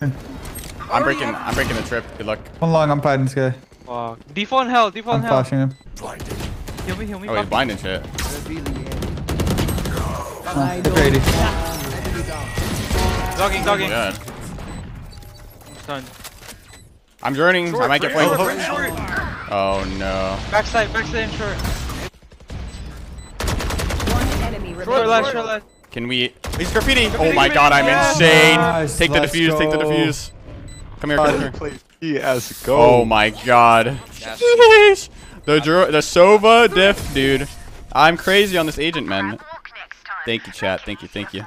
I'm breaking. I'm breaking the trip. Good luck. One long, I'm fighting this guy. Fuck. Default in hell, default I'm in flashing him. Heal me, heal me. Oh, he's fuck. blind and shit. Oh, they're greedy. Dogging, dogging. Oh yeah. Stunned. I'm journeying. I might get flanked. Short, short. Oh no. Backside, backside and short. One enemy Short remaining. last, short last. Can we? He's graffiti. Oh Graffiti, my god, I'm graffiti, insane. Nice, Take the let's defuse. Take the go. defuse. Come here. Come here. Play PS Go. Oh my god. Sheesh. The the Sova diff, dude. I'm crazy on this agent, man. Thank you, chat. Thank you. Thank you.